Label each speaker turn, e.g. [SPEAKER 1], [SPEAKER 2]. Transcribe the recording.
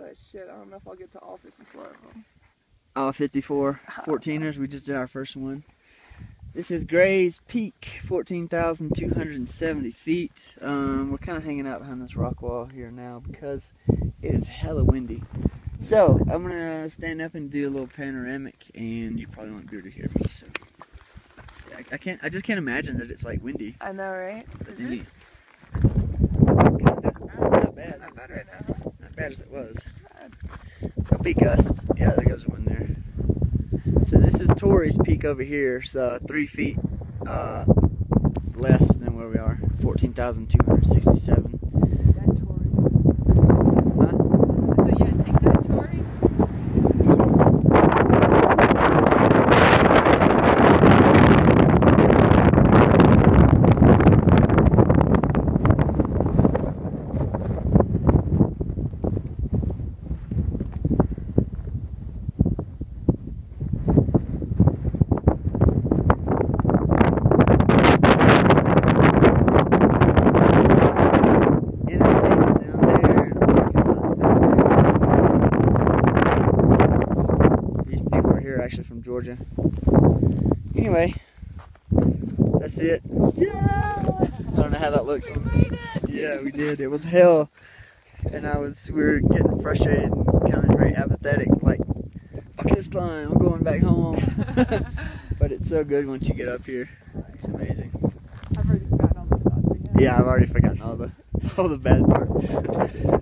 [SPEAKER 1] but shit, I don't know if I'll get to all 54 of them.
[SPEAKER 2] All 54 14ers. We just did our first one. This is Gray's Peak, 14,270 feet. Um, we're kind of hanging out behind this rock wall here now because it is hella windy. So I'm gonna stand up and do a little panoramic, and you probably won't be able to hear me. So yeah, I, I can't. I just can't imagine that it's like windy.
[SPEAKER 1] I know, right?
[SPEAKER 2] Is
[SPEAKER 1] Is it?
[SPEAKER 2] it? Kinda. Not bad.
[SPEAKER 1] Not bad right now.
[SPEAKER 2] Not bad as it was. There'll be gusts. Yeah, there goes one there. So this is Torrey's Peak over here. So three feet uh, less than where we are. 14,267. Are actually from Georgia. Anyway, that's it. Yeah! I don't know how that looks. Yeah, we did. It was hell, and I was we were getting frustrated and kind of very apathetic. Like, fuck this climb, I'm going back home. but it's so good once you get up here. It's amazing.
[SPEAKER 1] I've already forgotten all the thoughts again.
[SPEAKER 2] Yeah, I've already forgotten all the all the bad parts.